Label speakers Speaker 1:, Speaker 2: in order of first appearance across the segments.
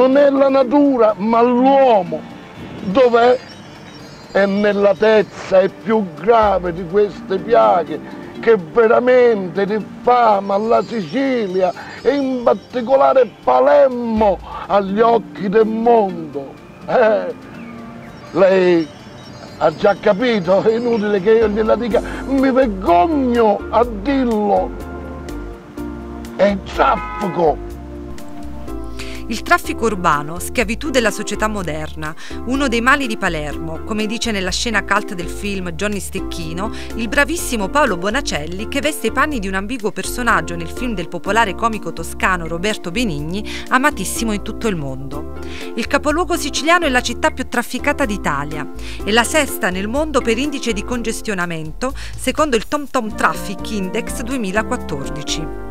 Speaker 1: non è la natura, ma l'uomo. Dov'è? È nella tezza, è più grave di queste piaghe che veramente diffama la Sicilia e in particolare Palermo agli occhi del mondo. Eh, lei ha già capito, è inutile che io gliela dica, mi vergogno a dirlo. È traffico
Speaker 2: il traffico urbano, schiavitù della società moderna, uno dei mali di Palermo, come dice nella scena cult del film Johnny Stecchino, il bravissimo Paolo Bonacelli che veste i panni di un ambiguo personaggio nel film del popolare comico toscano Roberto Benigni, amatissimo in tutto il mondo. Il capoluogo siciliano è la città più trafficata d'Italia e la sesta nel mondo per indice di congestionamento, secondo il TomTom Traffic Index 2014.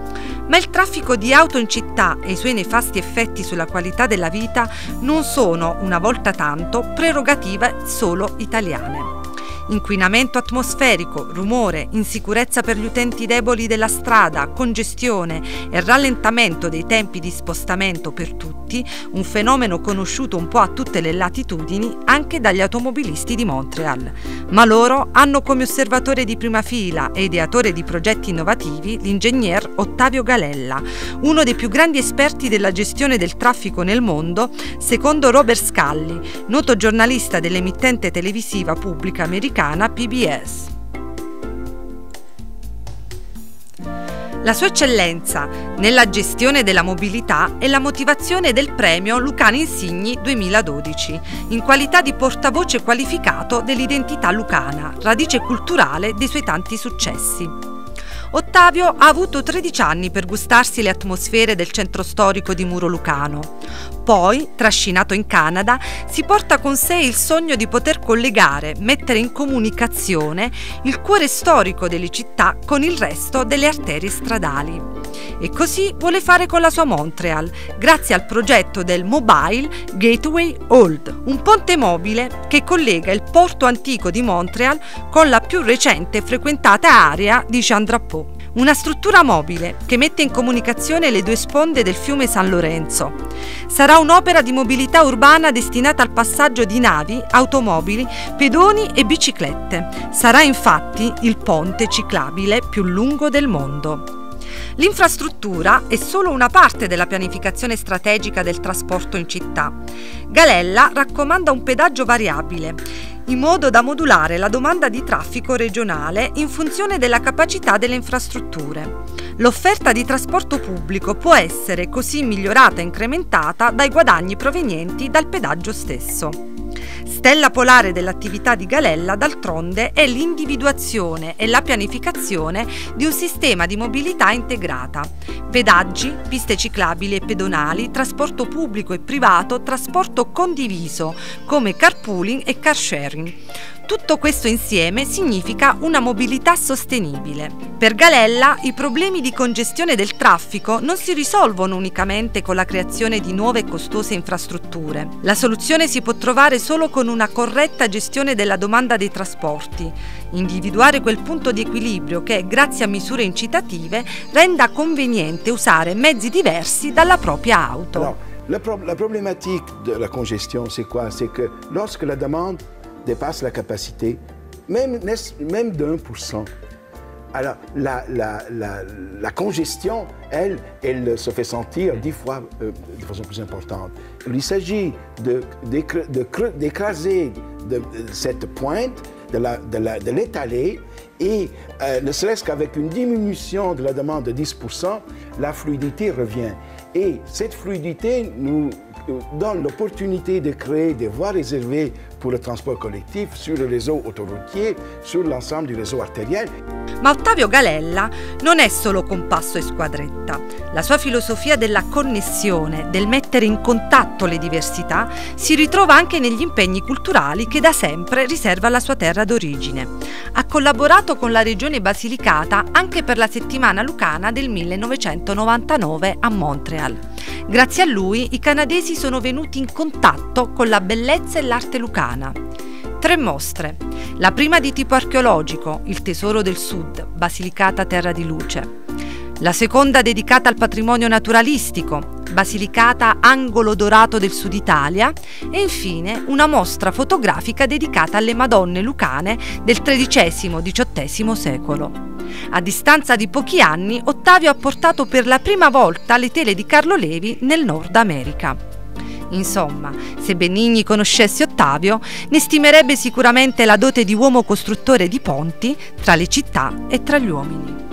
Speaker 2: Ma il traffico di auto in città e i suoi nefasti effetti sulla qualità della vita non sono, una volta tanto, prerogative solo italiane. Inquinamento atmosferico, rumore, insicurezza per gli utenti deboli della strada, congestione e rallentamento dei tempi di spostamento per tutti, un fenomeno conosciuto un po' a tutte le latitudini anche dagli automobilisti di Montreal. Ma loro hanno come osservatore di prima fila e ideatore di progetti innovativi l'ingegner Ottavio Galella, uno dei più grandi esperti della gestione del traffico nel mondo, secondo Robert Scalli, noto giornalista dell'emittente televisiva pubblica americana americana PBS. La sua eccellenza nella gestione della mobilità è la motivazione del premio Lucana Insigni 2012, in qualità di portavoce qualificato dell'identità lucana, radice culturale dei suoi tanti successi. Ottavio ha avuto 13 anni per gustarsi le atmosfere del centro storico di Muro Lucano. Poi, trascinato in Canada, si porta con sé il sogno di poter collegare, mettere in comunicazione il cuore storico delle città con il resto delle arterie stradali. E così vuole fare con la sua Montreal, grazie al progetto del Mobile Gateway Old, un ponte mobile che collega il porto antico di Montreal con la più recente frequentata area di Jean Drapeau. Una struttura mobile che mette in comunicazione le due sponde del fiume San Lorenzo. Sarà un'opera di mobilità urbana destinata al passaggio di navi, automobili, pedoni e biciclette. Sarà infatti il ponte ciclabile più lungo del mondo. L'infrastruttura è solo una parte della pianificazione strategica del trasporto in città. Galella raccomanda un pedaggio variabile in modo da modulare la domanda di traffico regionale in funzione della capacità delle infrastrutture. L'offerta di trasporto pubblico può essere così migliorata e incrementata dai guadagni provenienti dal pedaggio stesso. Stella polare dell'attività di Galella, d'altronde, è l'individuazione e la pianificazione di un sistema di mobilità integrata. Pedaggi, piste ciclabili e pedonali, trasporto pubblico e privato, trasporto condiviso, come carpooling e car sharing. Tutto questo insieme significa una mobilità sostenibile. Per Galella i problemi di congestione del traffico non si risolvono unicamente con la creazione di nuove e costose infrastrutture. La soluzione si può trovare solo con una corretta gestione della domanda dei trasporti, individuare quel punto di equilibrio che, grazie a misure incitative, renda conveniente usare mezzi diversi dalla propria auto.
Speaker 3: Alors, la, pro la problématique de la congestion, c'est quoi C'est que lorsque la demande dépasse la capacité, même, même de 1%. Alors, la, la, la, la, congestion, elle, elle se fait sentir dix fois euh, de façon plus importante. Il s'agit d'écraser de, de, de, cette pointe, de l'étaler, et euh, ne serait-ce qu'avec une diminution de la demande de 10%, la fluidité revient. Et cette fluidité nous donne l'opportunité de créer des voies réservées pour le trasporto collettivo sur le réseau autoroutier, sur l'ensemble du réseau artériel.
Speaker 2: Ma Ottavio Galella non è solo compasso e squadretta. La sua filosofia della connessione, del mettere in contatto le diversità, si ritrova anche negli impegni culturali che da sempre riserva alla sua terra d'origine. Ha collaborato con la regione Basilicata anche per la settimana lucana del 1999 a Montreal. Grazie a lui i canadesi sono venuti in contatto con la bellezza e l'arte lucana. Tre mostre. La prima di tipo archeologico, Il tesoro del sud, Basilicata Terra di Luce. La seconda dedicata al patrimonio naturalistico, Basilicata angolo dorato del Sud Italia e infine una mostra fotografica dedicata alle Madonne lucane del XIII-XVIII secolo. A distanza di pochi anni, Ottavio ha portato per la prima volta le tele di Carlo Levi nel Nord America. Insomma, se Benigni conoscesse Ottavio, ne stimerebbe sicuramente la dote di uomo costruttore di ponti tra le città e tra gli uomini.